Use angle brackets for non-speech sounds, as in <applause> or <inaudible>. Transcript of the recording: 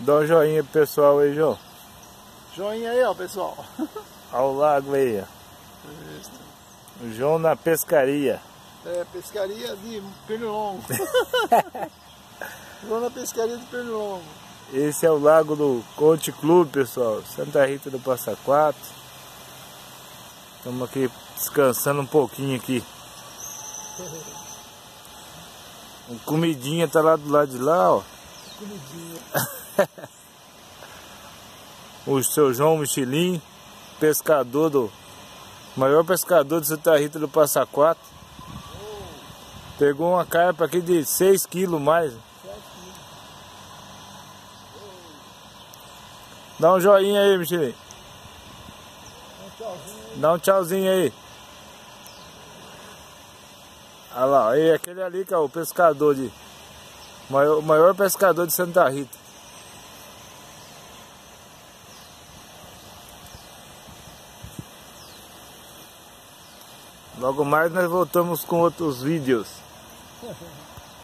Dá um joinha pro pessoal aí, João. Joinha aí, ó, pessoal. <laughs> Ao lago aí, ó. Isso. O João na pescaria. É, pescaria de pernilongo. <laughs> <laughs> João na pescaria de pernilongo. Esse é o lago do Conte Clube, pessoal. Santa Rita do Passa Quatro. Estamos aqui descansando um pouquinho aqui. O comidinha tá lá do lado de lá, ó. Comidinha. <laughs> o seu João Michelin, pescador do. Maior pescador de Santa Rita do Passa Quatro. Pegou uma carpa aqui de 6 quilos mais. Dá um joinha aí, Michelin. Dá um tchauzinho aí. Olha lá, aí aquele ali que é o pescador de. Maior, maior pescador de Santa Rita. Logo mais nós voltamos com outros vídeos. <laughs>